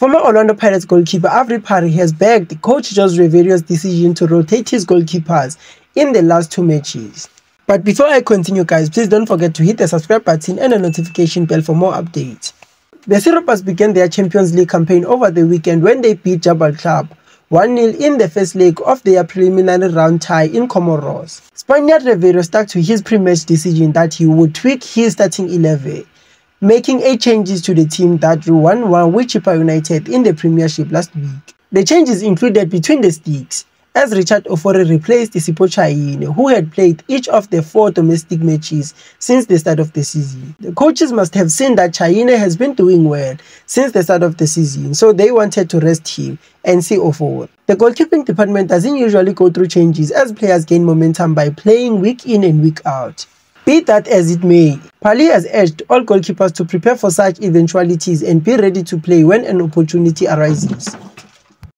Former Orlando Pirates goalkeeper Avril Phali has backed coach Jose Riveiro's decision to rotate his goalkeepers in the last two matches. But before I continue guys, please don't forget to hit the subscribe button and the notification bell for more updates. The Sea Robbers began their Champions League campaign over the weekend when they beat Djabal Club 1-0 in the first leg of their preliminary round tie in Comoros. Spaniard Riveiro stuck to his pre-match decision that he would tweak his starting 11, making 8 changes to the team that drew 1-1 with Chippa United in the Premiership last week. The changes included between the sticks, as Richard Ofori replaced Chaine, who had played each of the four domestic matches since the start of the season. The coaches must have seen that Chaine has been doing well since the start of the season, so they wanted to rest him and see Ofori. The goalkeeping department doesn't usually go through changes as players gain momentum by playing week in and week out. Be that as it may, Phali has urged all goalkeepers to prepare for such eventualities and be ready to play when an opportunity arises.